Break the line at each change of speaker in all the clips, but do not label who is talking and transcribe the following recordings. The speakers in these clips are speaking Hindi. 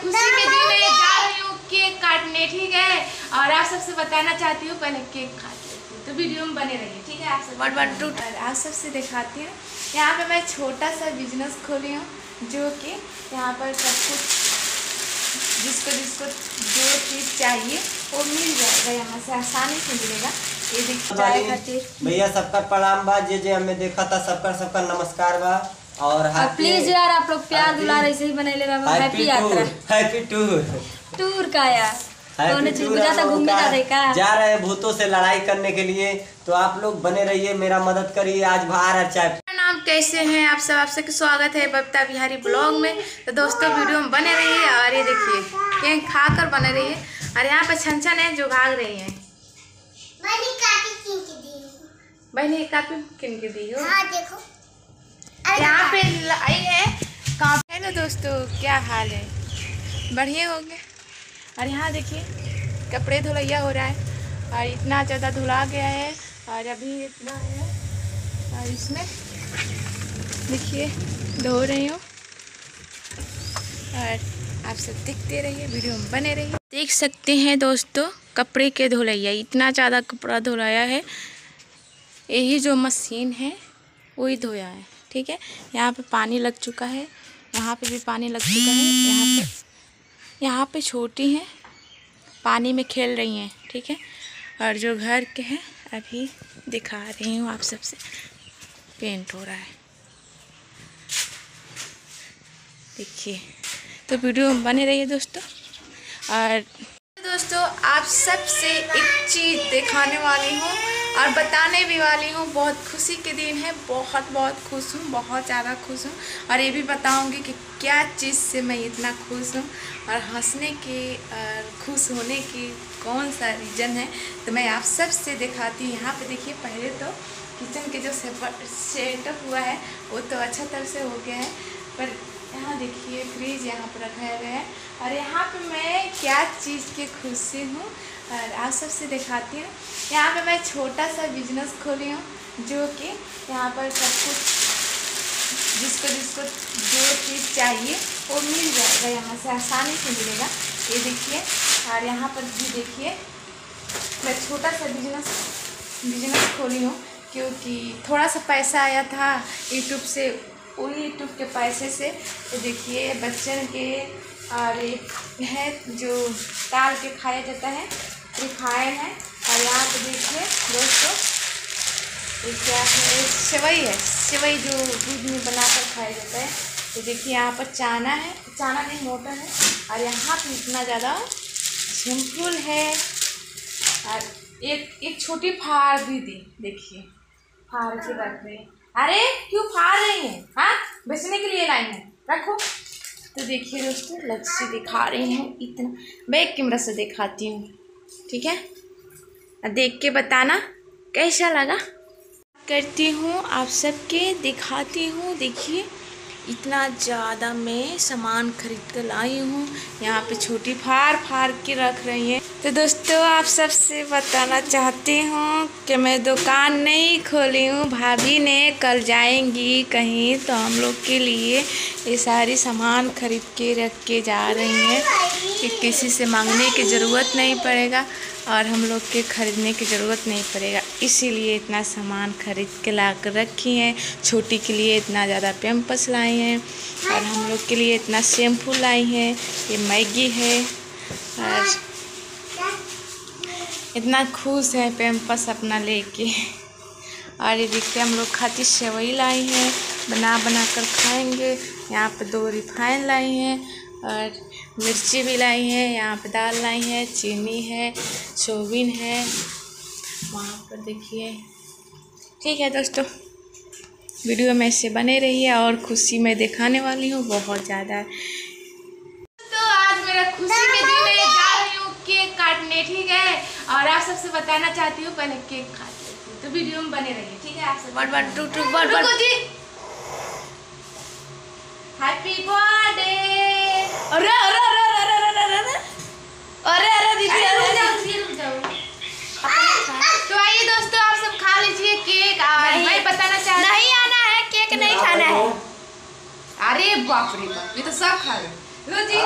खुशी के दिन है जा। रही हूँ केक काटने ठीक है? और आप सबसे बताना चाहती हूँ पहले केक काट लेती हूँ। तो वीडियो में बने रहिए ठीक है? आप सब वन वन टू आप सबसे दिखाती हूँ। यहाँ पे मैं छोटा सा बिज़नेस खोली हूँ जो कि यहाँ पर सब कुछ जिसको जिसको जो चीज़ चाहिए वो मिल जाएगा यहाँ से आसानी से मिलेगा। ये देखिए
भैया सबका प्रणाम बा जे जे हमें देखा था सबका सबका नमस्कार बा। और
प्लीज़ यार आप लोग प्यार दुलार ऐसे ही बनैले रहो। हैप्पी
हैप्पी
यात्रा।
टूर हैप्पी टूर
टूर का यार। कौन चीज़ घूमने जाते का?
जा रहे हैं भूतों से लड़ाई करने के लिए। तो आप लोग बने रहिए मेरा मदद करिए। आज बाहर चाय।
मेरा नाम कैसे हैं? आप सब आप सबका स्वागत है बबता बिहारी ब्लॉग में। तो दोस्तों वीडियो में बने रहिए और ये देखिए केक खा कर बने रहिए। और यहाँ पे छन छन है जो भाग रही है।
बहनी काटी छीन के दी हूँ।
बहने कापी किन के दी हो?
हाँ देखो।
यहाँ पे आई है। कहाँ हेलो दोस्तों क्या हाल है? बढ़िया हो गए और यहाँ देखिए। कपड़े धुलैया हो रहा है और इतना ज़्यादा धुला गया है और अभी इतना है और इसमें देखिए धो रही हूँ। और आप सब देखते रहिए वीडियो में बने रहिए। देख सकते हैं दोस्तों कपड़े के धुलैया इतना ज़्यादा कपड़ा धुलाया है। यही जो मशीन है वही धोया है। ठीक है? यहाँ पे पानी लग चुका है। यहाँ पे भी पानी लग चुका है। यहाँ पे यहाँ पे छोटी हैं। पानी में खेल रही हैं, ठीक है? और जो घर के हैं, अभी दिखा रही हूँ आप सबसे। पेंट हो रहा है। देखिए तो वीडियो बने रहिए दोस्तों। और दोस्तों, आप सबसे एक चीज़ दिखाने वाली हूँ। और बताने भी वाली हूँ, बहुत खुशी के दिन है, बहुत बहुत खुश हूँ, बहुत ज़्यादा खुश हूँ। और ये भी बताऊँगी कि क्या चीज़ से मैं इतना खुश हूँ और हंसने के और खुश होने की कौन सा रीज़न है तो मैं आप सबसे दिखाती हूँ। यहाँ पे देखिए, पहले तो किचन के जो सेटअप हुआ है, वो तो अच्छा तरह से हो गया है, पर यहाँ देखिए, फ्रिज यहाँ पर रखा गया है। और यहाँ पे मैं क्या चीज़ की खुशी हूँ और आप सबसे दिखाती हूँ। यहाँ पे मैं छोटा सा बिज़नेस खोली हूँ, जो कि यहाँ पर सब कुछ जिसको जिसको जो चीज़ चाहिए, वो मिल जाएगा यहाँ से, आसानी से मिलेगा। ये देखिए, और यहाँ पर भी देखिए, मैं छोटा सा बिज़नेस बिज़नेस खोली हूँ, क्योंकि थोड़ा सा पैसा आया था यूट्यूब से वही यूट्यूब के पैसे से। तो देखिए, बच्चन के, और एक है जो ताल के खाया जाता है रिफाइन हैं। और यहाँ पे देखिए, दोस्तों, ये क्या है? सेवई है। सेवई जो दूध में बनाकर खाया जाता है। तो देखिए, यहाँ पर चाना है। चाना नहीं, मोटर है। और यहाँ पे इतना ज़्यादा सिंपल है। और एक एक छोटी फाड़ भी दी। देखिए फाड़ के रख रही अरे, क्यों फाड़ रही है? हाँ बेचने के लिए लाई है। रखो। तो देखिए, दोस्तों लच्छी दिखा रही हूँ। इतना बैक कैमरा से दिखाती हूँ। ठीक है? देख के बताना, कैसा लगा? करती हूँ, आप सबके दिखाती हूँ। देखिए, इतना ज़्यादा मैं सामान खरीद कर लाई हूँ। यहाँ पे छोटी फार फार के रख रही है। तो दोस्तों, आप सबसे बताना चाहती हूँ कि मैं दुकान नहीं खोली हूँ। भाभी ने कल जाएँगी कहीं तो हम लोग के लिए ये सारी सामान खरीद के रख के जा रही हैं। कि किसी से मांगने की ज़रूरत नहीं पड़ेगा और हम लोग के ख़रीदने की ज़रूरत नहीं पड़ेगा। इसीलिए इतना सामान खरीद के ला कर रखी हैं। छोटी के लिए इतना ज़्यादा पेम्पस लाई हैं और हम लोग के लिए इतना शैम्पू लाई हैं। ये मैगी है और इतना खुश है पेम्पस अपना लेके। और ये देखिए हम लोग खाती सेवई लाई हैं। बना बना कर खाएँगे। यहाँ पे दो रिफाइन लाई हैं। और मिर्ची भी लाई है यहाँ पे दाल लाई है चीनी है सोबिन है। वहाँ पर देखिए। ठीक है दोस्तों वीडियो में से बने रहिए और खुशी मैं दिखाने वाली हूँ बहुत ज़्यादा। तो आज मेरा खुशी के दिन है जा रही हूँ केक काटने ठीक है? और आप सबसे बताना चाहती हूँ पहले केक हूँ तो वीडियो में बने रहिए ठीक है? आप सब one one two two one one happy birthday अरे अरे अरे अरे अरे अरे अरे अरे। अरे दीदी अरे तो आइए दोस्तों आप सब खा लीजिए केक। और मैं बताना चाह नहीं आना है केक नहीं खाना है। अरे बाप रे बाप ये तो सब खा रहे लो जी।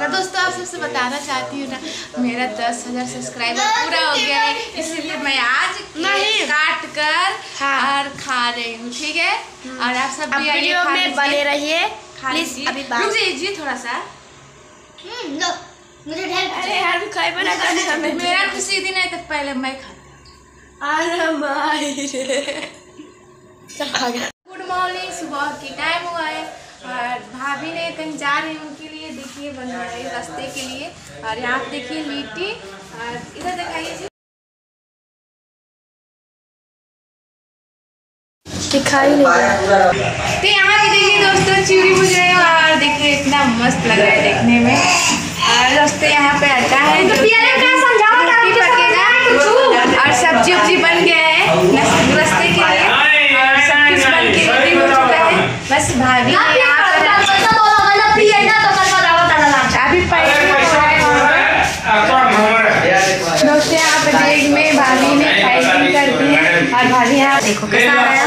मैं दोस्तों आप सबसे बताना चाहती हूँ ना मेरा दस हज़ार सब्सक्राइबर पूरा हो गया है इसीलिए मैं आज नहीं। काट कर और खा रही हूँ ठीक है? और आप सब भी
वीडियो में बने रहिए। प्लीज़ अभी
रुक जाइए थोड़ा सा।
हम्म, लो मुझे
अरे यार खाई बना
मेरा खुशी दिन है तो पहले मैं खा
अरे माई रे खा गया
गुड मॉर्निंग सुबह की टाइम हुआ है और भाभी ने कहीं जा रही है उनके लिए देखिए बन रहा है रास्ते के लिए। और यहाँ पे देखिए लिट्टी और इधर दिखाइए जी।
दिखाई नहीं
तो यहाँ पे देखिए दोस्तों चूड़ी भुज रहे हो और देखिए इतना मस्त लग रहा है देखने में। और दोस्तों यहाँ पे अड्डा है जो रोटी पकेगा और सब्ज़ी उब्जी बन गया है नस- के लिए। और सब कुछ बन के रेडी हो चुका है। बस भाभी ने यहाँ पर अभी पैसे दोस्तों यहाँ पे डेग में भाभी ने पैकिंग कर दी है और भाभी यहाँ देखो कैसा आया।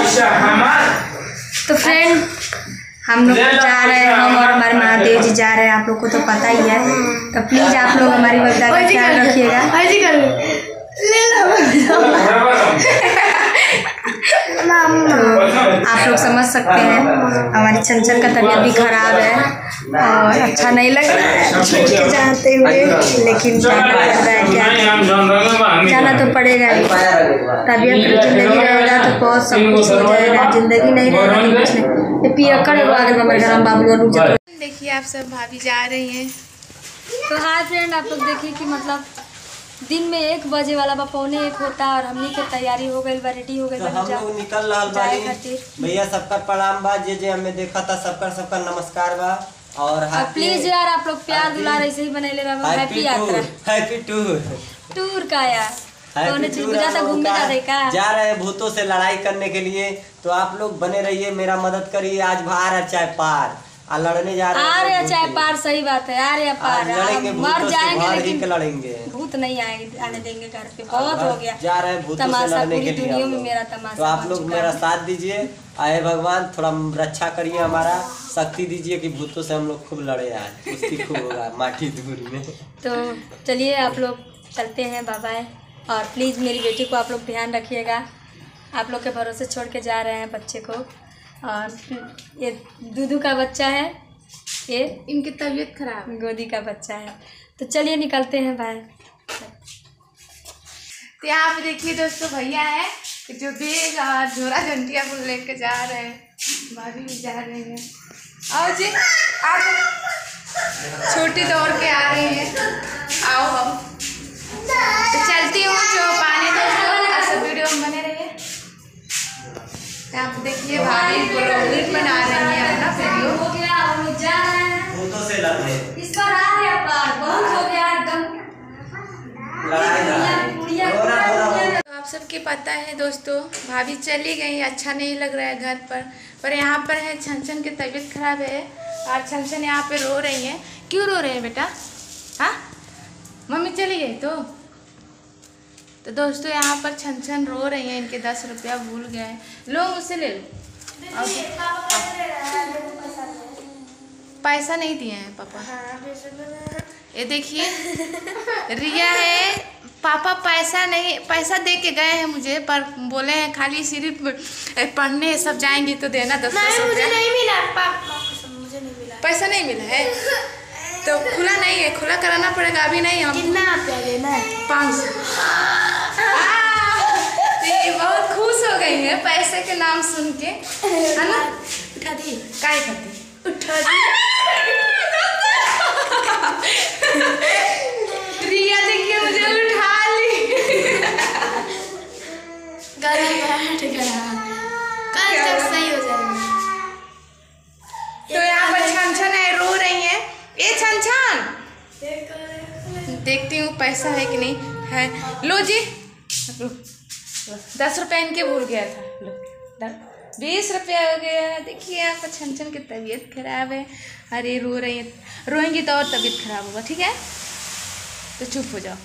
तो फ्रेंड हम लोग जा रहे हैं हम और हमारे महादेव जी जा रहे हैं आप लोग को तो पता ही है। तो प्लीज़ आप लोग हमारी का ख्याल रखिएगा तो आप लोग समझ सकते हैं। हमारी चंचल का तबीयत भी खराब है और अच्छा नहीं लग रहा है, छूट के हुए, लेकिन जाना पड़ता है, क्या जाना तो पड़ेगा ही। तबीयत ज़िंदगी रहेगा तो बहुत सब कुछ हो जाएगा, ज़िंदगी नहीं रहेगा तो कुछ नहीं। ये पियक्कड़ हमारे घर में बाबू रुक जाते
देखिए, आप सब भाभी जा रही हैं।
तो हाय फ्रेंड आप लोग देखिए कि मतलब दिन में एक बजे वाला बा पौने एक होता और हमनी के तैयारी हो गई बा रेडी हो गई
तो हम लोग निकल रहा बानी भैया सबका प्रणाम बा जे जे हमें देखा था सबका सबका नमस्कार बा। और
प्लीज़ यार आप लोग प्यार दुलार ऐसे ही बनैले रहो हैप्पी यात्रा।
हैप्पी टूर
टूर का यार। देखा?
जा रहे हैं भूतों से लड़ाई करने के लिए। तो आप लोग बने रहिए मेरा मदद करिए। आज बाहर है चाहे पार। आ लड़ने जा रहे
आ रहे चाहे पार सही बात है आ रहे पार मर जाएँगे लेकिन
लड़ेंगे।
भूत नहीं आएँगे आने देंगे घर पे। बहुत हो गया।
जा रहे हैं भूतों से
तमाशा पूरी
के
दुनिया में मेरा तमाशा
तो आप लोग मेरा साथ दीजिए। आए भगवान थोड़ा रक्षा करिए हमारा। शक्ति दीजिए कि भूतों से हम लोग खूब लड़े आज कुश्ती खूब होगा माटी दूर में।
तो चलिए आप लोग चलते हैं बाय और प्लीज़ मेरी बेटी को आप लोग ध्यान रखिएगा। आप लोग के भरोसे छोड़ के जा रहे हैं बच्चे को। और ये दूधू का बच्चा है ये
इनकी तबीयत खराब
गोदी का बच्चा है। तो चलिए निकलते हैं भाई
तो यहाँ पे देखिए दोस्तों भैया है जो बेग और झोरा झंटिया को लेके जा रहे हैं। भाभी भी जा रही हैं। आओ जी आप छोटी दौड़ के आ रही है। आओ हम। तो चलती हूँ जो पानी दोस्तों आप सब वीडियो में बने रहिए तो आप देखिए भाभी ब्लॉगिंग बना रही है अपना वीडियो
हो गया हम लोग जा रहे हैं।
भूतों से लड़ने
इस बार आ रहे हैं बहुत हो गया एकदम।
लड़ाई
तो आप सबके पता है दोस्तों भाभी चली गई अच्छा नहीं लग रहा है घर पर। पर यहाँ पर है छन छन की तबीयत खराब है। और छन छन यहाँ पे रो रही है। क्यों रो रहे हैं बेटा? हाँ? मम्मी चली गई तो? तो दोस्तों यहाँ पर छन छन रो रही है इनके दस रुपया भूल गए हैं। लो मुझसे ले लो। अब पैसा नहीं दिए हैं पापा। ये देखिए रिया है पापा पैसा नहीं पैसा दे के गए हैं मुझे पर बोले हैं खाली सिर्फ़ पढ़ने सब जाएँगे तो देना दस दस रुपया।
नहीं मिला। पापा मुझे नहीं मिला।
पैसा नहीं मिला है? तो खुला नहीं है खुला कराना पड़ेगा अभी नहीं हम
कितना रुपया देना है
पाँच सौ। ये बहुत खुश हो गई है पैसे के नाम सुन के। है ना?
उठा दी
काय करती?
उठा दी
रिया देखिए मुझे उठा ली।
गला बैठ गया कल तक सही हो जाएगा।
तो यहाँ पर छन है रो रही है। छन छन देखती हूँ पैसा है कि नहीं है। लो जी। लो, दस रुपया इनके भूल गया था। लो बीस रुपया हो गया देखिए आपका छन छन की तबीयत खराब है। अरे रो रही है। रोएँगी तो और तबीयत खराब होगा ठीक है? तो चुप हो जाओ।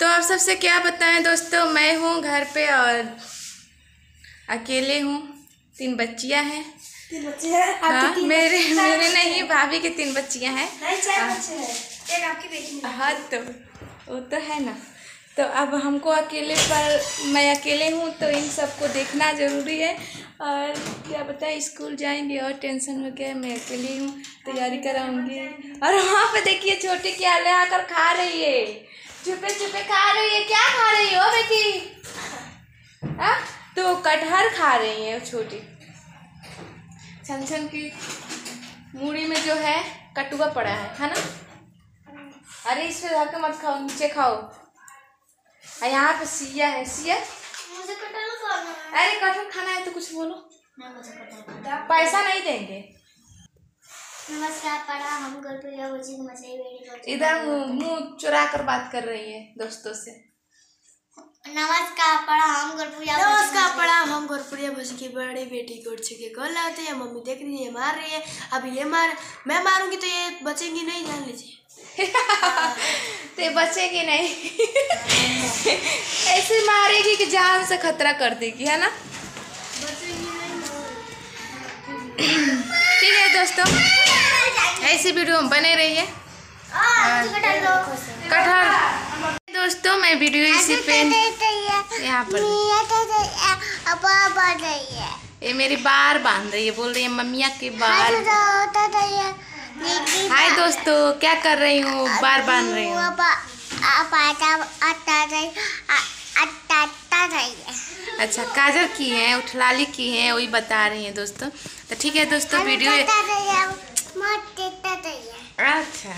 तो आप सबसे क्या बताएँ दोस्तों? मैं हूँ घर पे और अकेले हूँ। तीन बच्चियाँ हैं।
तीन बच्चे हैं?
हाँ मेरे मेरे नहीं भाभी की तीन बच्चियाँ हैं।
नहीं चार बच्चे हैं। एक आपकी बेटी है।
हाँ तो वो तो है ना। तो अब हमको अकेले पर, मैं अकेले हूँ तो इन सबको देखना ज़रूरी है। और क्या बताएँ स्कूल जाएँगे और टेंशन हो गया मैं अकेली हूँ, तैयारी कराऊँगी। और वहाँ पे देखिए छोटी क्या ले आकर खा रही है। छुपे छुपे खा रही है, क्या खा रही हो बेटी? तो कटहर खा रही है छोटी। छन छन की मूड़ी में जो है, कटुआ पड़ा है है ना? अरे इस पे धक्का मत खाओ, नीचे खाओ। और यहाँ पे सिया है। सिया?
मुझे कटहल खाना है।
अरे कटहल खाना है तो कुछ बोलो।
कटहल
पैसा नहीं देंगे?
नमस्कार पढ़ा हम गुरप्रिया हैं।
इधर मुँह मुँह चुरा कर बात कर रही है दोस्तों से।
नमस्कार पढ़ा हम गुरप्रिया
नमस्कार गोरपुरिया भोजी की बड़ी बेटी को उठ के कॉल लाते हैं? मम्मी देख रही है मार रही है। अब ये मार मैं मारूँगी तो ये बचेंगी नहीं जान लीजिए।
तो ये बचेगी नहीं। ऐसे मारेगी कि जान से खतरा कर देगी है ना? ठीक है दोस्तों ऐसी वीडियो बने रहिए।
कटहल दो
कटहल। दोस्तों मैं वीडियो इसी पे यहाँ पर। ये मेरी बार बाँध रही है बोल रही है मम्मिया के बार। हाय दोस्तों क्या कर रही हूँ? बार बाँध रही हूँ। अच्छा काजल की है उठलाली की है वही बता रही है दोस्तों। तो ठीक है दोस्तों वीडियो अच्छा।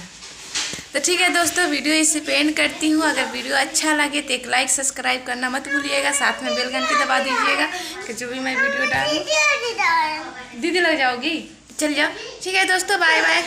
तो ठीक है दोस्तों वीडियो इसे पे एंड करती हूँ। अगर वीडियो अच्छा लगे तो एक लाइक सब्सक्राइब करना मत भूलिएगा। साथ में बेल घंटी दबा दीजिएगा कि जो भी मैं वीडियो डालूँ दीदी लग जाओगी। चल जाओ। ठीक है दोस्तों बाय बाय